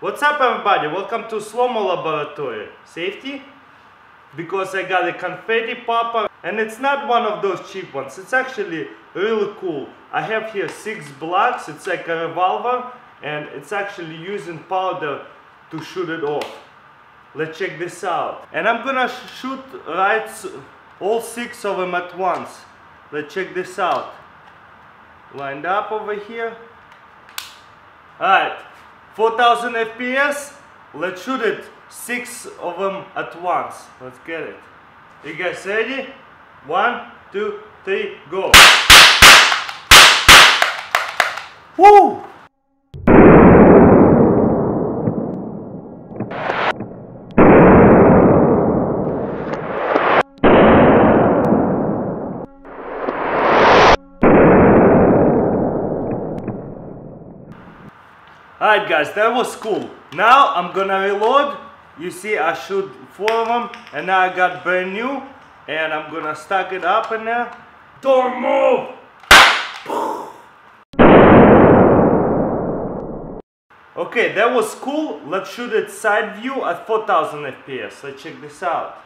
What's up everybody? Welcome to Slow-Mo Laboratory. Safety? Because I got a confetti popper and it's not one of those cheap ones. It's actually really cool. I have here six blocks. It's like a revolver and it's actually using powder to shoot it off. Let's check this out. And I'm gonna shoot right all six of them at once. Let's check this out. Lined up over here. Alright, 4000 FPS. Let's shoot it. Six of them at once. Let's get it. You guys ready? One, two, three, go. Woo! Alright guys, that was cool. Now I'm gonna reload. You see I shoot four of them and now I got brand new and I'm gonna stack it up in there. Don't move! Okay, that was cool. Let's shoot it side view at 4000 FPS. Let's check this out.